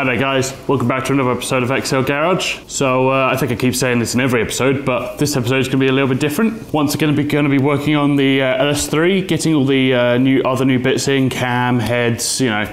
Hi there, guys. Welcome back to another episode of EXCL Garage. So uh, I think I keep saying this in every episode, but this episode is going to be a little bit different. Once again, we're going to be working on the uh, LS3, getting all the uh, new other new bits in, cam, heads, you know,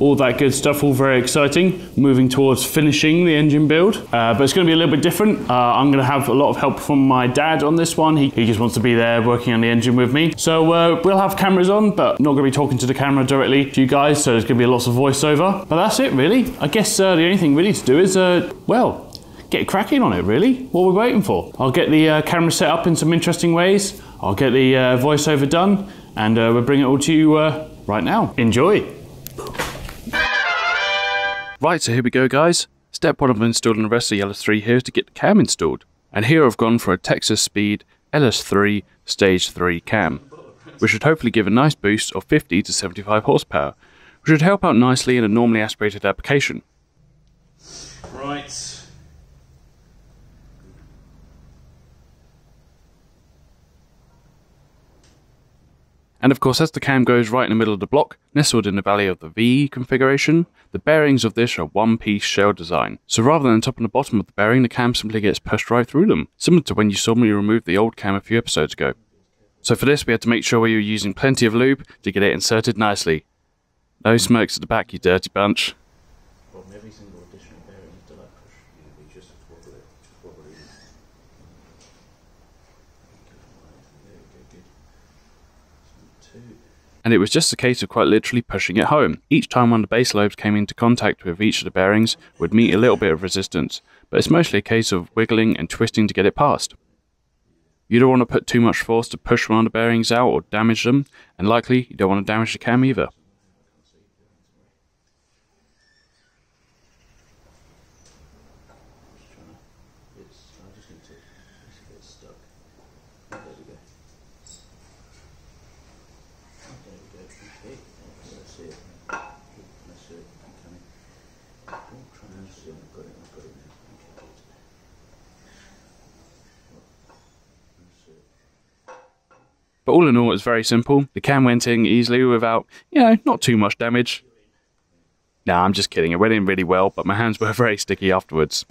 all that good stuff, all very exciting. Moving towards finishing the engine build, uh, but it's going to be a little bit different. Uh, I'm going to have a lot of help from my dad on this one. He, he just wants to be there working on the engine with me. So uh, we'll have cameras on, but not going to be talking to the camera directly to you guys. So there's going to be lots of voiceover. But that's it, really. I guess uh, the only thing really to do is, uh, well, get cracking on it, really. What we're we waiting for? I'll get the uh, camera set up in some interesting ways. I'll get the voiceover done, and we'll bring it all to you right now. Enjoy. Right, so here we go, guys. Step one of installing the rest of the LS3 here is to get the cam installed. And here I've gone for a Texas Speed LS3 Stage 3 cam, which should hopefully give a nice boost of 50 to 75 horsepower, which should help out nicely in a normally aspirated application. Right. And of course, as the cam goes right in the middle of the block, nestled in the valley of the V configuration, the bearings of this are one-piece shell design. So rather than the top and the bottom of the bearing, the cam simply gets pushed right through them, similar to when you saw me remove the old cam a few episodes ago. So for this, we had to make sure we were using plenty of lube to get it inserted nicely. No smokes at the back, you dirty bunch. every single additional bearing to that push, we just wobble it, wobble it in. There we go, good. So two. And it was just a case of quite literally pushing it home. Each time one of the base lobes came into contact with each of the bearings would meet a little bit of resistance, but it's mostly a case of wiggling and twisting to get it past. You don't want to put too much force to push one of the bearings out or damage them, and likely you don't want to damage the cam either. It's, I'm just going to it's a bit stuck. There we go. There we go. Okay. Let's see it. Let's see it. I'm coming. Oh, try and see it. I've got it. I've got it now. Okay, good. Let's see it. But all in all, it was very simple. The cam went in easily without, you know, not too much damage. Nah, I'm just kidding. It went in really well, but my hands were very sticky afterwards.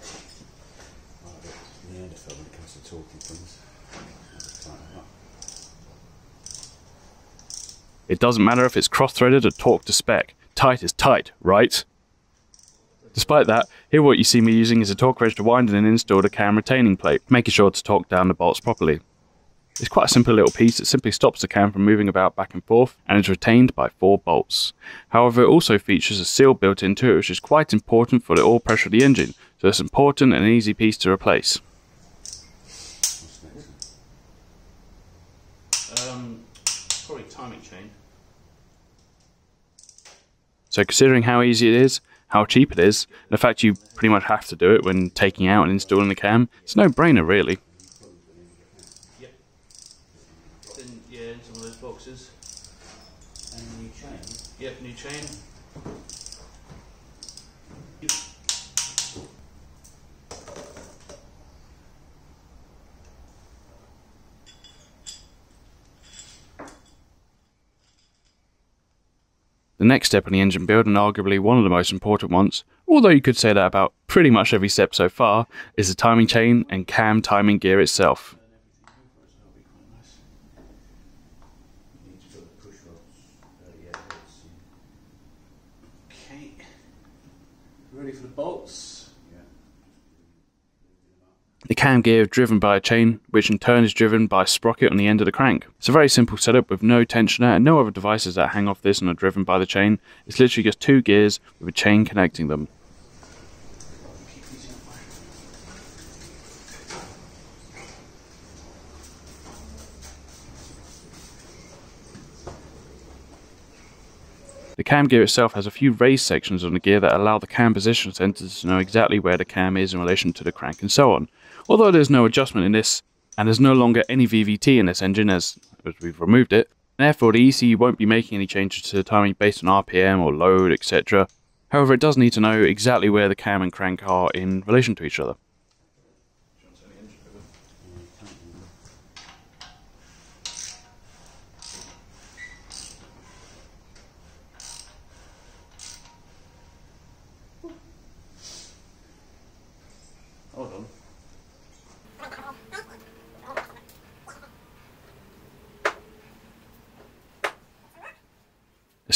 A it doesn't matter if it's cross-threaded or torqued to spec. Tight is tight, right? Despite that, here what you see me using is a torque wrench to wind and install the cam retaining plate, making sure to torque down the bolts properly. It's quite a simple little piece, it simply stops the cam from moving about back and forth and is retained by four bolts. However, it also features a seal built into it which is quite important for the oil pressure of the engine, so it's important and an easy piece to replace. Um, probably timing chain. So considering how easy it is, how cheap it is, and the fact you pretty much have to do it when taking out and installing the cam, it's a no-brainer really. Yep. Then, yeah, in some of those boxes. And a new chain. Yep, new chain. The next step in the engine build, and arguably one of the most important ones, although you could say that about pretty much every step so far, is the timing chain and cam timing gear itself. That'll be quite nice. Need to put the push rods. Uh, yeah, it's, Okay, ready for the bolts. The cam gear is driven by a chain, which in turn is driven by a sprocket on the end of the crank. It's a very simple setup with no tensioner and no other devices that hang off this and are driven by the chain. It's literally just two gears with a chain connecting them. Keep using up my. The cam gear itself has a few raised sections on the gear that allow the cam position sensors to know exactly where the cam is in relation to the crank and so on. Although there's no adjustment in this, and there's no longer any VVT in this engine as, we've removed it, therefore the ECU won't be making any changes to the timing based on RPM or load, etc. However, it does need to know exactly where the cam and crank are in relation to each other.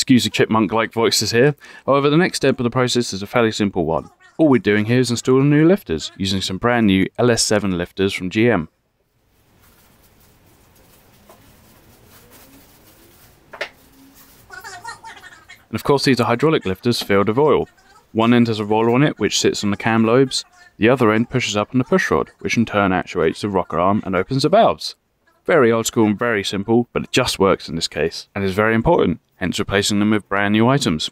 Excuse the chipmunk-like voices here. However, the next step of the process is a fairly simple one. All we're doing here is installing new lifters, using some brand new LS7 lifters from GM. And of course these are hydraulic lifters filled with oil. One end has a roller on it which sits on the cam lobes, the other end pushes up on the push rod, which in turn actuates the rocker arm and opens the valves. Very old school and very simple, but it just works in this case, and is very important, hence replacing them with brand new items.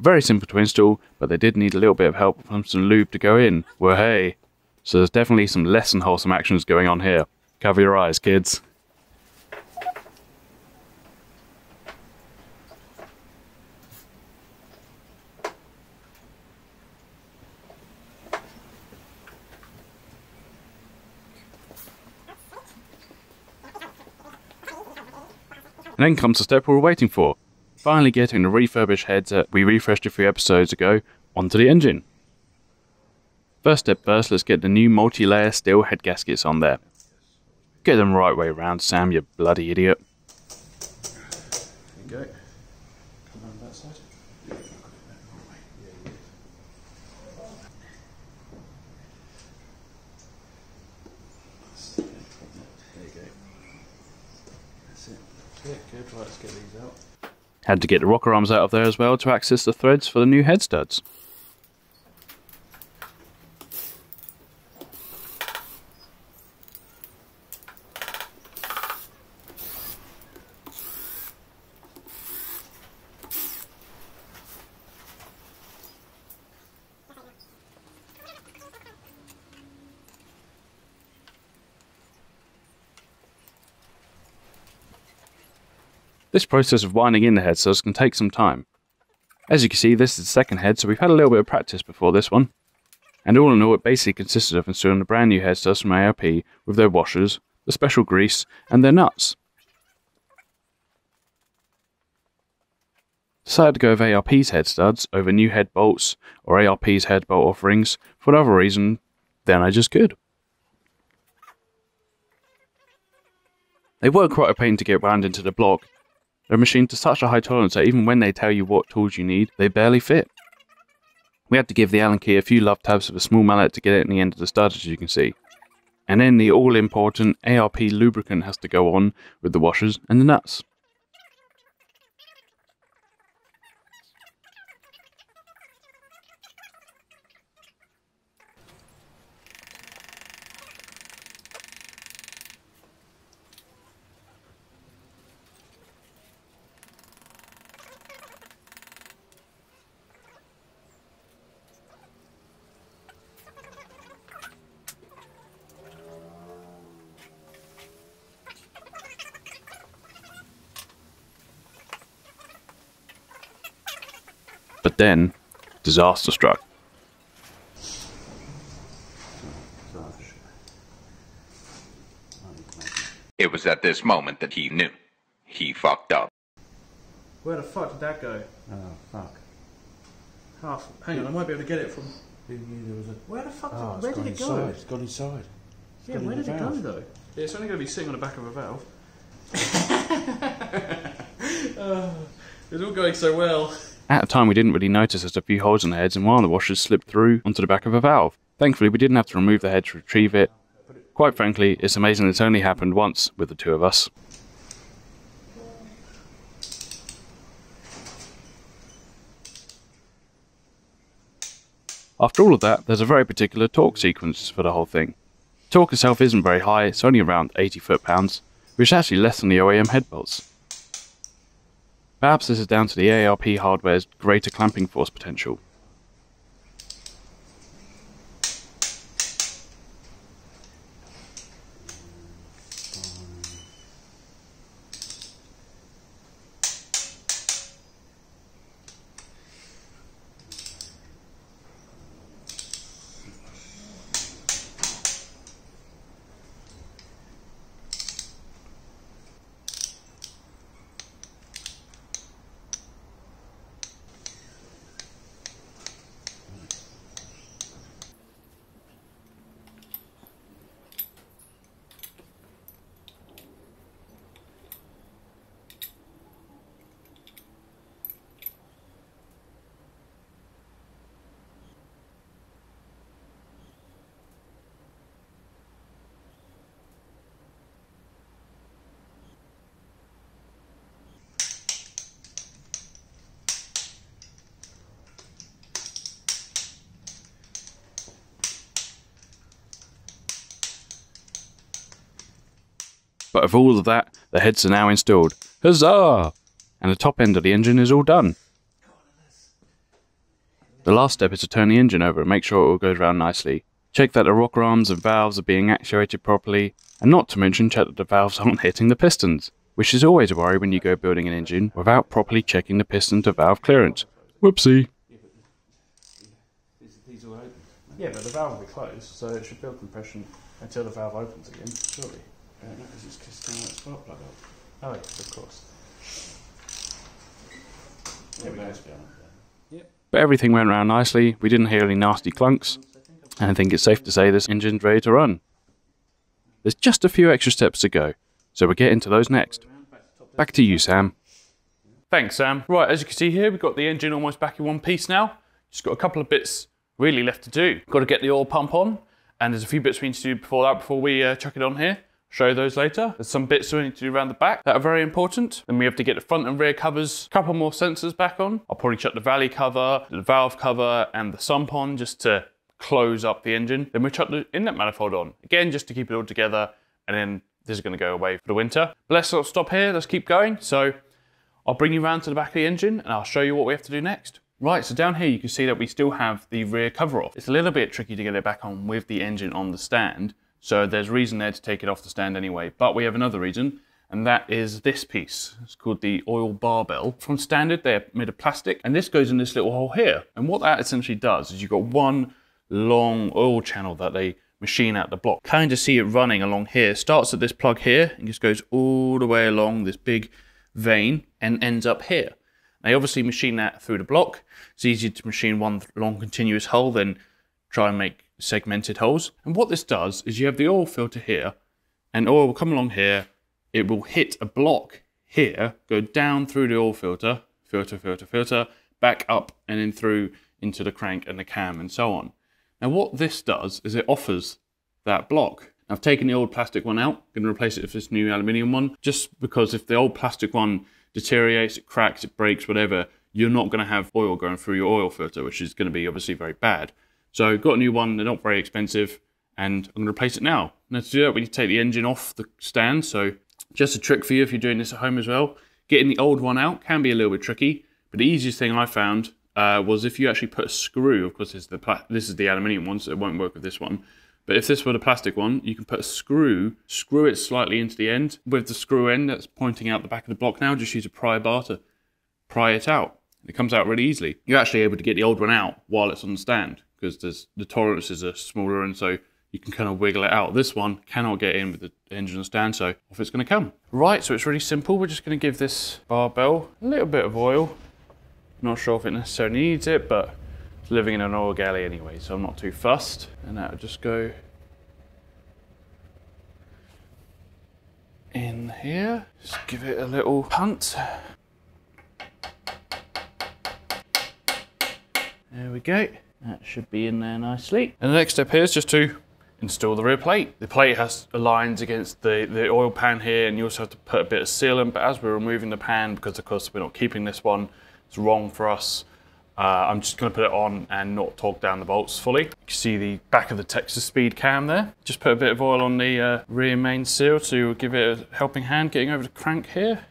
Very simple to install, but they did need a little bit of help from some lube to go in. Well hey. So there's definitely some less than wholesome actions going on here. Cover your eyes, kids. And then comes the step we were waiting for. Finally getting the refurbished heads that we refreshed a few episodes ago onto the engine. First step first, let's get the new multi-layer steel head gaskets on there. Get them right way round, Sam, you bloody idiot. There you go. Come around that side. Yeah, I've got it that wrong way. Yeah, yeah. That's it. There you go. That's it. Yeah, good. Let's get these out. Had to get the rocker arms out of there as well to access the threads for the new head studs. This process of winding in the head studs can take some time. As you can see, this is the second head, so we've had a little bit of practice before this one. And all in all, it basically consisted of installing the brand new head studs from ARP with their washers, the special grease, and their nuts. Decided to go with ARP's head studs over new head bolts or ARP's head bolt offerings for whatever reason, then I just could. They were quite a pain to get wound into the block, they're machined to such a high tolerance that even when they tell you what tools you need, they barely fit. We had to give the Allen key a few love tabs with a small mallet to get it in the end of the stud as you can see. And then the all important ARP lubricant has to go on with the washers and the nuts. But then, disaster struck. It was at this moment that he knew. He fucked up. Where the fuck did that go? Oh, fuck. Half. Hang on, I might be able to get it from. Who knew there was a. Where the fuck? Oh, did, where it's did gone it go? inside. It's gone inside. Yeah, gone where in did the it go though? Yeah, it's only going to be sitting on the back of a valve. it's all going so well. At the time, we didn't really notice there's a few holes in the heads, and one of the washers slipped through onto the back of a valve. Thankfully, we didn't have to remove the head to retrieve it. Quite frankly, it's amazing it's only happened once with the two of us. After all of that, there's a very particular torque sequence for the whole thing. Torque itself isn't very high, it's only around 80 foot-pounds, which is actually less than the OEM head bolts. Perhaps this is down to the ARP hardware's greater clamping force potential. But of all of that, the heads are now installed. Huzzah! And the top end of the engine is all done. The last step is to turn the engine over and make sure it all goes round nicely. Check that the rocker arms and valves are being actuated properly, and not to mention check that the valves aren't hitting the pistons, which is always a worry when you go building an engine without properly checking the piston to valve clearance. Whoopsie. Yeah, but the valve will be closed, so it should build compression until the valve opens again, surely. Uh, no, because it's kissed down that spark plug up. Oh, yes, of course. There we go. It's down there. But everything went round nicely, we didn't hear any nasty clunks, and I think it's safe to say this engine's ready to run. There's just a few extra steps to go, so we'll get into those next. Back to you, Sam. Thanks, Sam. Right, as you can see here, we've got the engine almost back in one piece now. Just got a couple of bits really left to do. Got to get the oil pump on, and there's a few bits we need to do before that, before we uh, chuck it on here. Show those later. There's some bits we need to do around the back that are very important. Then we have to get the front and rear covers, a couple more sensors back on. I'll probably chuck the valley cover, the valve cover, and the sump on just to close up the engine. Then we chuck the inlet manifold on, again, just to keep it all together, and then this is gonna go away for the winter. But let's not stop here, let's keep going. So I'll bring you around to the back of the engine and I'll show you what we have to do next. Right, so down here you can see that we still have the rear cover off. It's a little bit tricky to get it back on with the engine on the stand, so there's reason there to take it off the stand anyway. But we have another reason, and that is this piece. It's called the oil barbell. From standard, they're made of plastic, and this goes in this little hole here. And what that essentially does is you've got one long oil channel that they machine out the block. Kind of see it running along here. Starts at this plug here and just goes all the way along this big vein and ends up here. They obviously machine that through the block. It's easier to machine one long continuous hole than try and make segmented holes. And what this does is you have the oil filter here, and oil will come along here. It will hit a block here, go down through the oil filter, filter, filter, filter, back up and then through into the crank and the cam and so on. Now what this does is it offers that block. I've taken the old plastic one out, going to replace it with this new aluminium one, just because if the old plastic one deteriorates, it cracks, it breaks, whatever, you're not going to have oil going through your oil filter, which is going to be obviously very bad. So got a new one, they're not very expensive, and I'm to replace it now. Now to do that, we need to take the engine off the stand, so just a trick for you if you're doing this at home as well. Getting the old one out can be a little bit tricky, but the easiest thing I found uh, was if you actually put a screw, of course this is the, this is the aluminium one, so it won't work with this one, but if this were the plastic one, you can put a screw, screw it slightly into the end. With the screw end that's pointing out the back of the block now, just use a pry bar to pry it out. It comes out really easily. You're actually able to get the old one out while it's on the stand because there's, the tolerances are smaller and so you can kind of wiggle it out. This one cannot get in with the engine stand, so off it's going to come. Right, so it's really simple. We're just going to give this barbell a little bit of oil. Not sure if it necessarily needs it, but it's living in an oil galley anyway, so I'm not too fussed. And that'll just go in here. Just give it a little punt. There we go. That should be in there nicely. And the next step here is just to install the rear plate. The plate has aligns against the, the oil pan here and you also have to put a bit of sealant, but as we're removing the pan, because of course we're not keeping this one, it's wrong for us. Uh, I'm just going to put it on and not torque down the bolts fully. You can see the back of the Texas Speed cam there. Just put a bit of oil on the uh, rear main seal to give it a helping hand getting over the crank here.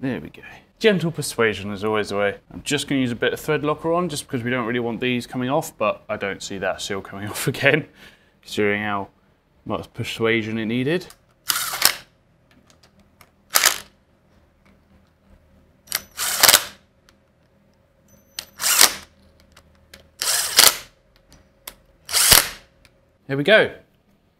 There we go. Gentle persuasion is always the way. I'm just going to use a bit of thread locker on just because we don't really want these coming off, but I don't see that seal coming off again, considering how much persuasion it needed. Here we go.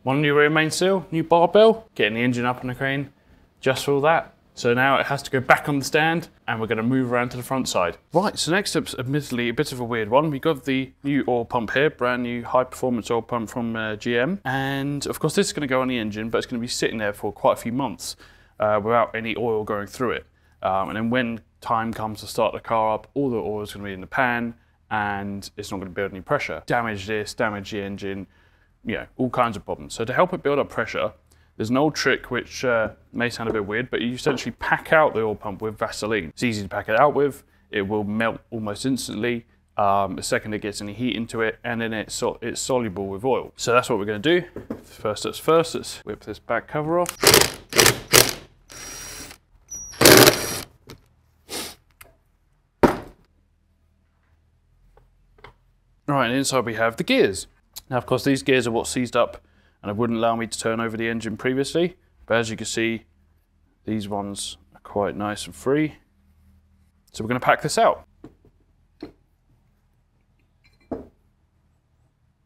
One new rear main seal, new barbell, getting the engine up on the crane, just for all that. So now it has to go back on the stand and we're going to move around to the front side. Right, so next up's admittedly a bit of a weird one. We've got the new oil pump here, brand new high performance oil pump from uh, GM. And of course this is going to go on the engine, but it's going to be sitting there for quite a few months uh, without any oil going through it. Um, and then when time comes to start the car up, all the oil is going to be in the pan and it's not going to build any pressure. Damage this, damage the engine, you know, all kinds of problems. So to help it build up pressure, there's an old trick which uh, may sound a bit weird, but you essentially pack out the oil pump with Vaseline. It's easy to pack it out with. It will melt almost instantly, um, the second it gets any heat into it, and then it's, so, it's soluble with oil. So that's what we're going to do. First let's first, let's whip this back cover off. Right, and inside we have the gears. Now, of course, these gears are what seized up and it wouldn't allow me to turn over the engine previously. But as you can see, these ones are quite nice and free. So we're going to pack this out.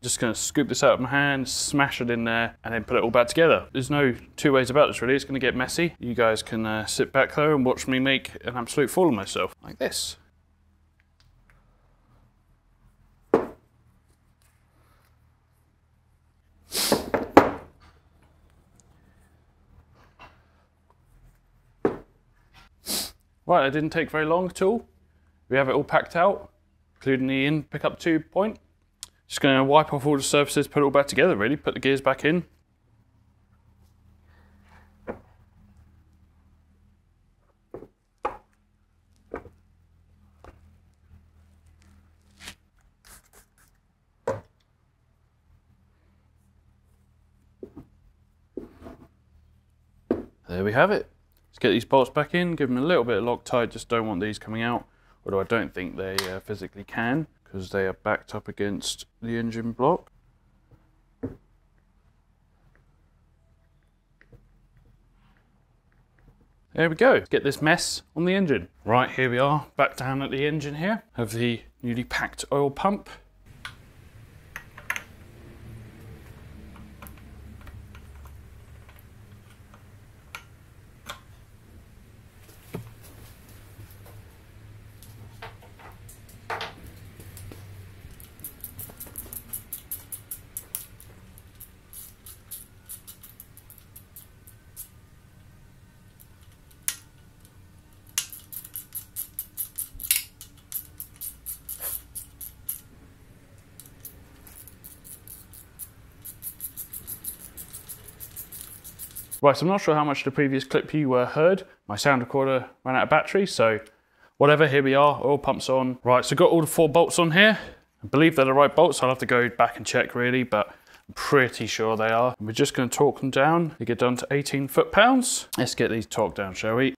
Just going to scoop this out of my hand, smash it in there, and then put it all back together. There's no two ways about this really. It's going to get messy. You guys can uh, sit back there and watch me make an absolute fool of myself, like this. Right, it didn't take very long at all. We have it all packed out, including the in pickup tube point. Just going to wipe off all the surfaces, put it all back together really, put the gears back in. There we have it. Let's get these bolts back in, give them a little bit of Loctite, just don't want these coming out, although I don't think they uh, physically can because they are backed up against the engine block. There we go, get this mess on the engine. Right, here we are, back down at the engine here, of the newly packed oil pump. Right, I'm not sure how much the previous clip you were heard. My sound recorder ran out of battery, so whatever, here we are, oil pumps on. Right, so got all the four bolts on here. I believe they're the right bolts, I'll have to go back and check really, but I'm pretty sure they are. We're just gonna torque them down. They get down to 18 foot-pounds. Let's get these torqued down, shall we?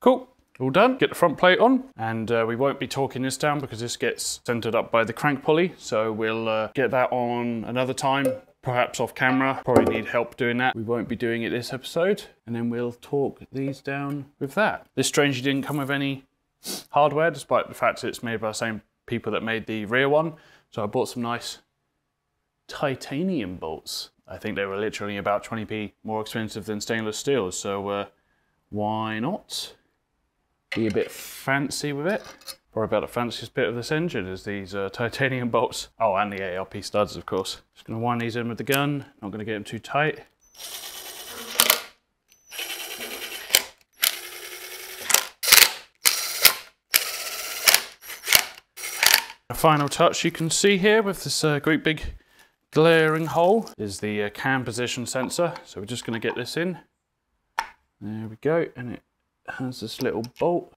Cool. All done. Get the front plate on, and uh, we won't be torquing this down because this gets centered up by the crank pulley. So we'll uh, get that on another time, perhaps off camera. Probably need help doing that. We won't be doing it this episode, and then we'll torque these down with that. This strangely didn't come with any hardware, despite the fact that it's made by the same people that made the rear one. So I bought some nice titanium bolts. I think they were literally about 20p more expensive than stainless steel, so uh, why not? be a bit fancy with it. About the fanciest bit of this engine is these uh, titanium bolts. Oh, and the ARP studs, of course. Just gonna wind these in with the gun. Not gonna get them too tight. A final touch you can see here with this uh, great big glaring hole is the uh, cam position sensor. So we're just gonna get this in. There we go, and it has this little bolt.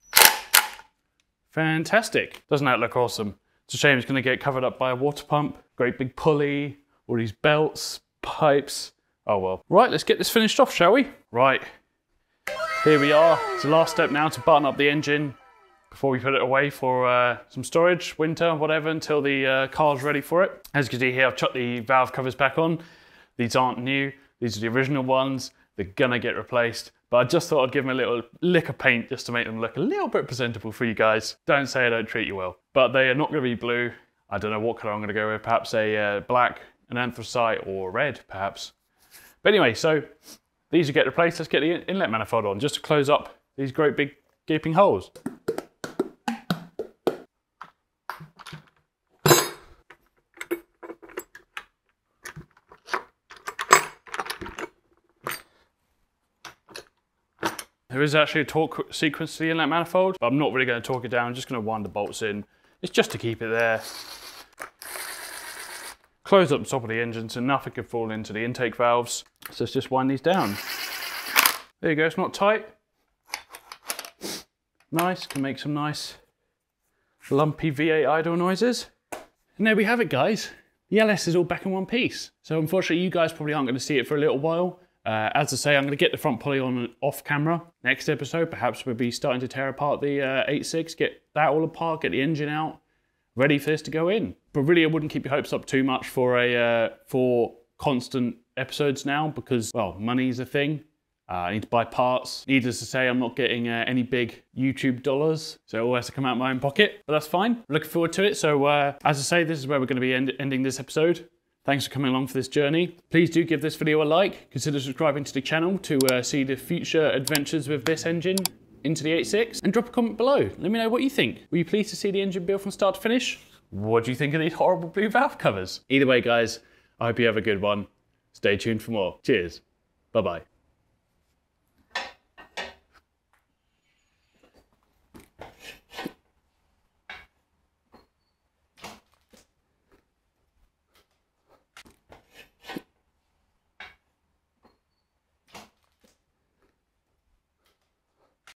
Fantastic. Doesn't that look awesome? It's a shame it's going to get covered up by a water pump, great big pulley, all these belts, pipes. Oh well. Right, let's get this finished off, shall we? Right. Here we are. It's the last step now to button up the engine before we put it away for uh, some storage, winter, whatever, until the uh, car's ready for it. As you can see here, I've chucked the valve covers back on. These aren't new. These are the original ones. They're gonna get replaced. But I just thought I'd give them a little lick of paint just to make them look a little bit presentable for you guys. Don't say I don't treat you well. But they are not going to be blue. I don't know what colour I'm going to go with. Perhaps a uh, black, an anthracite, or red, perhaps. But anyway, so these will get replaced. Let's get the inlet manifold on just to close up these great big gaping holes. There is actually a torque sequence to the inlet manifold, but I'm not really going to torque it down. I'm just going to wind the bolts in. It's just to keep it there. Close up the top of the engine so nothing can fall into the intake valves. So let's just wind these down. There you go, it's not tight. Nice, can make some nice lumpy V8 idle noises. And there we have it, guys. The LS is all back in one piece. So unfortunately, you guys probably aren't going to see it for a little while. Uh, as I say, I'm going to get the front pulley on off camera. Next episode, perhaps we'll be starting to tear apart the uh, 86, get that all apart, get the engine out, ready for this to go in. But really, I wouldn't keep your hopes up too much for a uh, for constant episodes now because well, money's a thing. Uh, I need to buy parts. Needless to say, I'm not getting uh, any big YouTube dollars, so it all has to come out of my own pocket. But that's fine. Looking forward to it. So, uh, as I say, this is where we're going to be end- ending this episode. Thanks for coming along for this journey. Please do give this video a like. Consider subscribing to the channel to uh, see the future adventures with this engine into the 86 and drop a comment below. Let me know what you think. Were you pleased to see the engine build from start to finish? What do you think of these horrible blue valve covers? Either way, guys, I hope you have a good one. Stay tuned for more. Cheers. Bye bye.